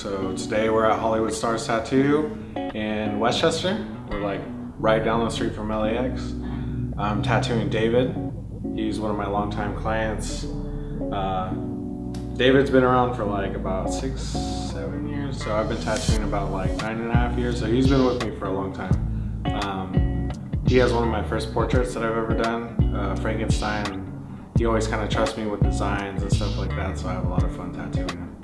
So today we're at Hollywood Stars Tattoo in Westchester. We're like right down the street from LAX. I'm tattooing David. He's one of my longtime clients. Uh, David's been around for like about six, seven years. So I've been tattooing about like nine and a half years. So he's been with me for a long time. Um, he has one of my first portraits that I've ever done, uh, Frankenstein. He always kind of trusts me with designs and stuff like that, so I have a lot of fun tattooing him.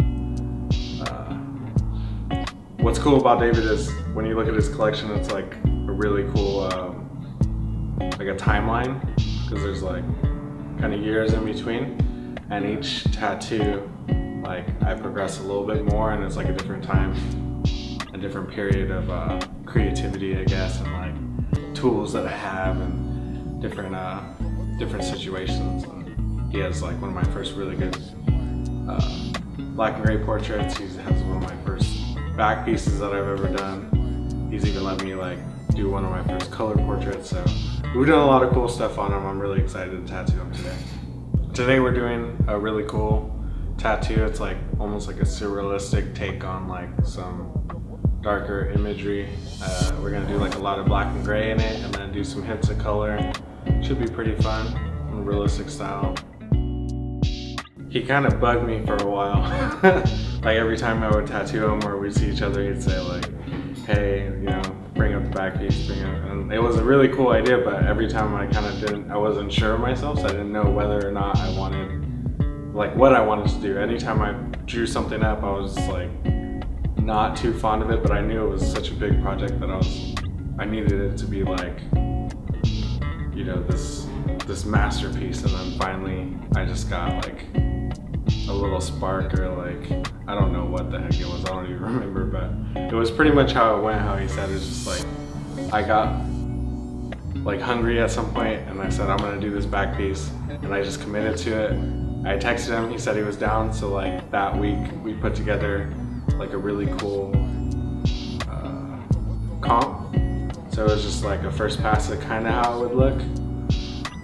What's cool about David is when you look at his collection, it's like a really cool, um, like a timeline, because there's like kind of years in between, and each tattoo, like I progress a little bit more, and it's like a different time, a different period of uh, creativity, I guess, and like tools that I have, and different, uh, different situations. And he has like one of my first really good uh, black and gray portraits. He has one of my back pieces that I've ever done. He's even let me like do one of my first color portraits. So we've done a lot of cool stuff on him. I'm really excited to tattoo him today. Today we're doing a really cool tattoo. It's like almost like a surrealistic take on like some darker imagery. Uh, we're gonna do like a lot of black and gray in it and then do some hints of color. Should be pretty fun, realistic style. He kind of bugged me for a while. like every time I would tattoo him or we'd see each other, he'd say like, hey, you know, bring up the back piece, bring up, and it was a really cool idea, but every time I kind of didn't, I wasn't sure of myself, so I didn't know whether or not I wanted, like what I wanted to do. Anytime I drew something up, I was like, not too fond of it, but I knew it was such a big project that I was, I needed it to be like, you know, this, this masterpiece, and then finally I just got like, a little spark or like I don't know what the heck it was I don't even remember but it was pretty much how it went how he said it's just like I got like hungry at some point and I said I'm gonna do this back piece and I just committed to it. I texted him he said he was down so like that week we put together like a really cool uh, comp. So it was just like a first pass of kind of how it would look.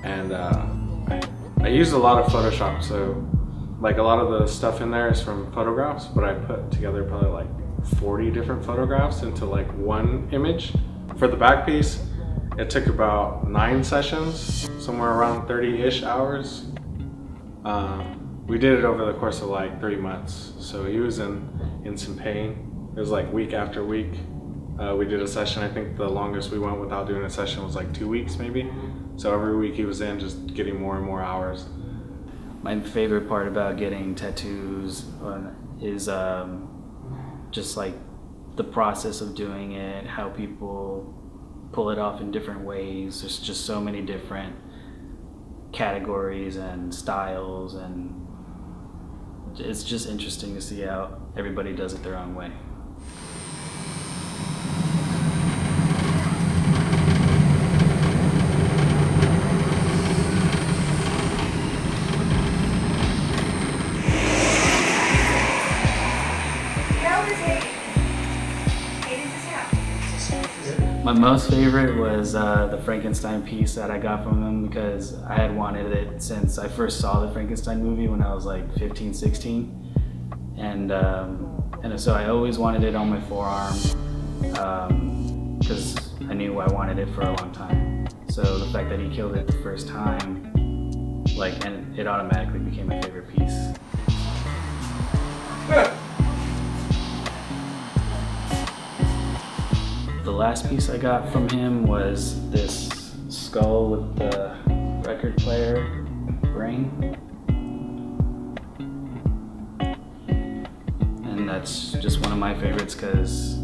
And uh, I, I used a lot of Photoshop so like a lot of the stuff in there is from photographs, but I put together probably like 40 different photographs into like one image. For the back piece, it took about nine sessions, somewhere around 30-ish hours. Um, we did it over the course of like three months. So he was in, in some pain. It was like week after week. Uh, we did a session, I think the longest we went without doing a session was like two weeks maybe. So every week he was in just getting more and more hours my favorite part about getting tattoos is um, just like the process of doing it, how people pull it off in different ways. There's just so many different categories and styles, and it's just interesting to see how everybody does it their own way. My most favorite was uh, the Frankenstein piece that I got from him because I had wanted it since I first saw the Frankenstein movie when I was like 15, 16. And, um, and so I always wanted it on my forearm because um, I knew I wanted it for a long time. So the fact that he killed it the first time, like, and it automatically became my favorite piece. The last piece I got from him was this skull with the record player brain. And that's just one of my favorites because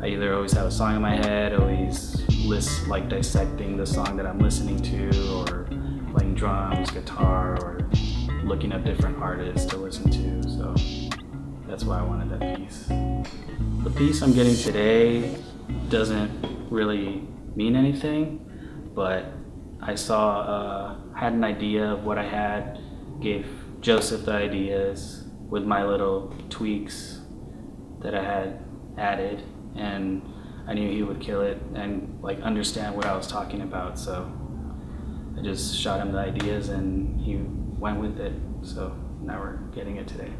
I either always have a song in my head, always list like dissecting the song that I'm listening to, or playing drums, guitar, or looking up different artists to listen to. So that's why I wanted that piece. The piece I'm getting today doesn't really mean anything, but I saw, uh, had an idea of what I had, gave Joseph the ideas with my little tweaks that I had added, and I knew he would kill it and like understand what I was talking about. So I just shot him the ideas and he went with it. So now we're getting it today.